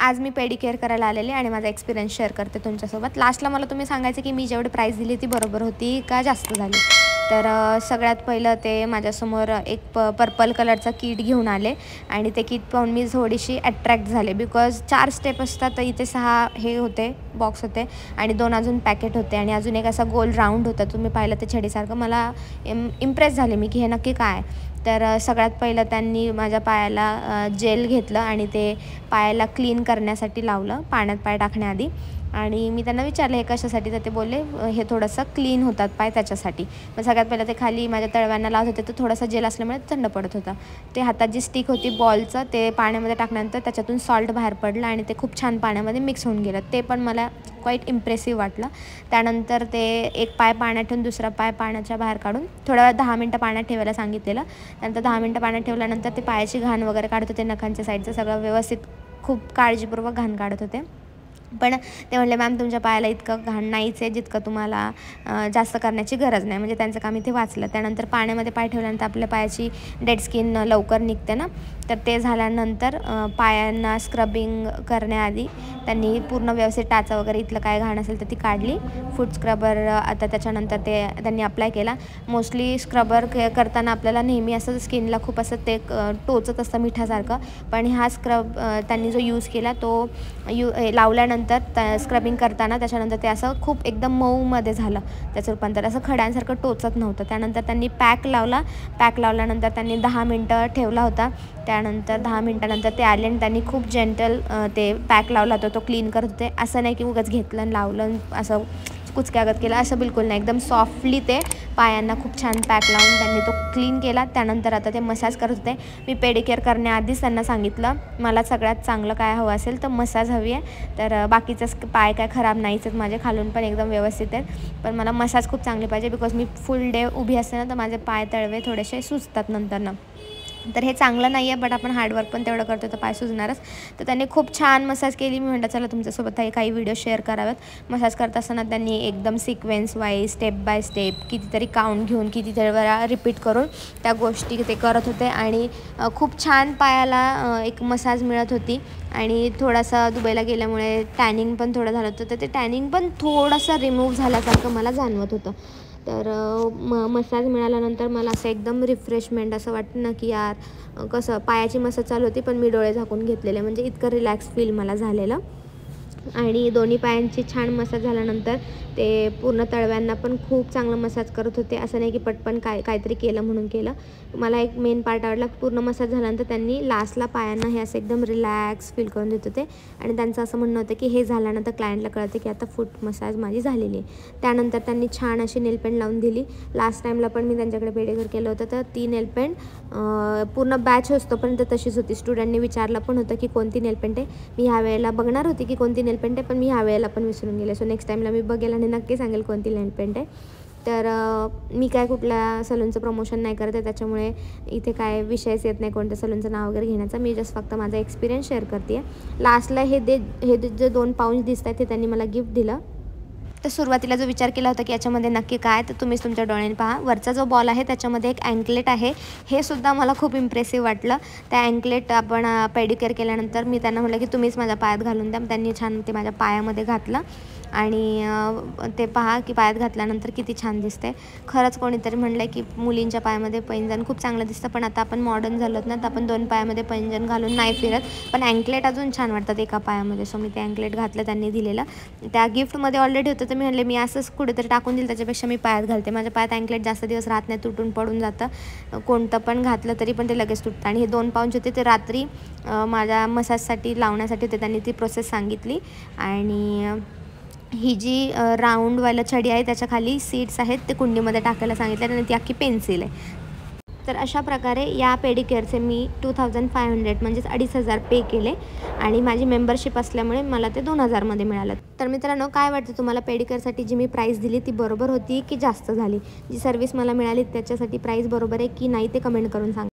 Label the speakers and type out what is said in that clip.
Speaker 1: आज मी पेडिकेअर करायला आलेले आणि माझा एक्सपिरियन्स शेअर करते तुमच्यासोबत. लास्टला मला तुम्ही सांगायचं की मी जेवढी प्राईस दिली ती बरोबर होती का जास्त झाली? तर सगळ्यात पहिलं ते माझ्यासमोर एक प पर्पल कलरचा किट घेऊन आले आणि ते किट पाहून मी थोडीशी अट्रॅक्ट झाले. बिकॉज चार स्टेप असतात तर इथे सहा हे होते बॉक्स होते आणि दोन अजून पॅकेट होते आणि अजून एक असा गोल राऊंड होता. तुम्ही पाहिलं ते छडीसारखं. मला इम इम्प्रेस झाले मी की हे नक्की काय तर सगळ्यात पहिलं त्यांनी माझ्या पायाला जेल घेतलं आणि ते पायाला क्लीन करण्यासाठी लावलं पाण्यात पाय टाकण्याआधी. आणि मी त्यांना विचारलं हे कशासाठी? तर ते बोलले हे थोडंसं क्लीन होतात पाय त्याच्यासाठी. मग सगळ्यात पहिलं ते खाली माझ्या तळव्यांना लावत होते तर थोडासा जेल असल्यामुळे थंड पडत होता. ते हातात जी स्टिक होती बॉलचं ते पाण्यामध्ये टाकल्यानंतर त्याच्यातून सॉल्ट बाहेर पडलं आणि ते खूप छान पाण्यामध्ये मिक्स होऊन गेलं. ते पण मला क्वाईट इम्प्रेसिव्ह वाटलं. त्यानंतर ते एक पाय पाण्यात ठेवून दुसरा पाय पाण्याच्या बाहेर काढून थोड्या वेळ दहा मिनटं पाण्यात ठेवायला सांगितलेलं. त्यानंतर दहा मिनटं पाण्यात ठेवल्यानंतर ते पायाची घाण वगैरे काढत होते नखांच्या साईडचं सगळं व्यवस्थित खूप काळजीपूर्वक घाण काढत होते. पण ते म्हणले मॅम तुमच्या पायाला इतकं घाण नाहीच आहे जितकं तुम्हाला जास्त करण्याची गरज नाही. म्हणजे त्यांचं काम इथे वाचलं. त्यानंतर पाण्यामध्ये पाय ठेवल्यानंतर आपल्या पायाची डेड स्किन लवकर निघते ना. तर ते झाल्यानंतर पायांना स्क्रबिंग करण्याआधी त्यांनी पूर्ण व्यवस्थित टाचा वगैरे इथलं काय घाण असेल तर ती काढली. फूड स्क्रबर आता त्याच्यानंतर ते त्यांनी अप्लाय केला. मोस्टली स्क्रबर करताना आपल्याला नेहमी असं स्किनला खूप असं ते टोचत असतं मिठासारखं. पण हा स्क्रब त्यांनी जो यूज केला तो यू लावल्यानंतर त्या स्क्रबिंग करताना त्याच्यानंतर ते असं खूप एकदम मऊमध्ये झालं. त्याचं रूपांतर असं खड्यांसारखं टोचत नव्हतं. त्यानंतर त्यांनी पॅक लावला. पॅक लावल्यानंतर त्यांनी दहा मिनटं ठेवला होता. त्यानंतर दहा मिनटानंतर ते आले आणि त्यांनी खूप जेंटल ते पॅक लावला होता. तो क्लीन करत होते. असं नाही की उगाच घेतलं आणि लावलं असं कुचक्यागत केला. असं बिलकुल नाही. एकदम सॉफ्टली ते पायांना खूप छान पॅक लावून त्यांनी तो क्लीन केला. त्यानंतर आता ते मसाज करत होते. मी पेडिकेअर करण्याआधीच त्यांना सांगितलं मला सगळ्यात चांगलं काय हवं असेल तर मसाज हवी आहे. तर बाकीचं पाय काय खराब नाहीच आहेत. माझे खालून पण एकदम व्यवस्थित आहेत. पण मला मसाज खूप चांगली पाहिजे बिकॉज मी फुल डे उभी असते ना तर माझे पाय तळवे थोडेसे सुचतात नंतरनं तर हे चांगलं नाही आहे बट आपण हार्डवर्क पण तेवढं करतो तर पाय सुजणारच. तर त्यांनी खूप छान मसाज केली. मी म्हटलं चला तुमच्यासोबत काही व्हिडिओ शेअर करावेत मसाज करत असताना त्यांनी एकदम sequence wise step by step कितीतरी काउंट घेऊन कितीतरी वेळा रिपीट करून त्या गोष्टी ते करत होते. आणि खूप छान पायाला एक मसाज मिळत होती. आणि थोडासा दुबईला गेल्यामुळे टॅनिंग पण थोडं झालं होतं. तर ते टॅनिंग पण थोडंसं रिमूव्ह झाल्यासारखं मला जाणवत होतं. तर म मसाज मिळाल्यानंतर मला असं एकदम रिफ्रेशमेंट असं वाटतं ना की यार कसं पायाची मसाज चालू होती पण मी डोळे झाकून घेतलेले. म्हणजे इतकं रिलॅक्स फील मला झालेलं. आणि दोन्ही पायांची छान मसाज झाल्यानंतर ते पूर्ण तळव्यांना पण खूप चांगलं मसाज करत होते. असं नाही की पटपण काय काहीतरी केलं म्हणून केलं. मला एक मेन पार्ट आवडला पूर्ण मसाज झाल्यानंतर त्यांनी लास्टला पायांना हे असं एकदम रिलॅक्स फील करून देत होते. आणि त्यांचं असं म्हणणं होतं की हे झाल्यानंतर क्लायंटला कळतं की आता फूट मसाज माझी झालेली आहे. त्यानंतर त्यांनी छान अशी नेलपेंट लावून दिली. लास्ट टाईमला पण मी त्यांच्याकडे पेडेघर केलं होतं तर ती नेलपेंट पूर्ण बॅच असतोपर्यंत तशीच होती. स्टुडंटने विचारलं पण होतं की कोणती नेलपेंट आहे मी ह्या वेळेला बघणार होती की कोणती नेलपेंट आहे पण मी ह्या वेळेला पण विसरून गेले. सो नेक्स्ट टाईमला मी बघेल आणि नक्की सांगेल कोणती नेलपेंट. आहे तर मी काय कुठल्या सलूनचं प्रमोशन नाही करत आहे त्याच्यामुळे इथे काय विषयच येत नाही कोणत्या सलूनचं नाव वगैरे घेण्याचा. मी जस्ट फक्त माझा एक्सपिरियन्स शेअर करते आहे. लास्टला हे दे हे जे दोन पाऊंज दिसत आहेत ते त्यांनी मला गिफ्ट दिलं. तर सुरुवातीला जो विचार केला होता की याच्यामध्ये नक्की काय तर तुम्हीच तुमच्या डोळ्याने पहा. वरचा जो बॉल आहे त्याच्यामध्ये एक अँकलेट आहे. हे सुद्धा मला खूप इम्प्रेसिव्ह वाटलं. त्या अँकलेट आपण पेडिकेअर केल्यानंतर मी त्यांना म्हटलं की तुम्हीच माझ्या पायात घालून द्या. त्यांनी छान ते माझ्या पायामध्ये घातलं. आणि ते पहा की पायात घातल्यानंतर किती छान दिसते खरंच कोणीतरी म्हणलं की मुलींच्या पायामध्ये पैंजण खूप चांगलं दिसतं पण आता आपण मॉडर्न झालोत ना तर आपण दोन पायामध्ये पैंजण घालून नाही फिरत. पण अँकलेट अजून छान वाटतात एका पायामध्ये. सो मी ते अँकलेट घातलं त्यांनी दिलेलं. त्या गिफ्टमध्ये ऑलरेडी होतं तर मी म्हणले मी असंच कुठेतरी टाकून दिलं त्याच्यापेक्षा मी पायात घालते. माझ्या पायात अँकलेट जास्त दिवस राहत नाही तुटून पडून जातं. कोणतं पण घातलं तरी पण ते लगेच तुटतं. आणि हे दोन पाऊंच होते ते रात्री माझ्या मसाजसाठी लावण्यासाठी होते त्यांनी ती प्रोसेस सांगितली. आणि ही जी राऊंडवालं छडी आहे त्याच्याखाली सीड्स आहेत ते कुंडीमध्ये टाकायला सांगितलं आणि ती अख्खी पेन्सिल आहे. तर अशा प्रकारे या पेडिकेअरचे मी टू थाउजंड फाय हंड्रेड म्हणजेच अडीच हजार पे केले आणि माझी मेंबरशिप असल्यामुळे मला ते दोन हजारमध्ये मिळालं. तर मित्रांनो काय वाटतं तुम्हाला पेडिकेअरसाठी जी मी प्राईस दिली ती बरोबर होती की जास्त झाली? जी सर्विस मला मिळाली त्याच्यासाठी प्राईस बरोबर आहे की नाही ते कमेंट करून सांगा.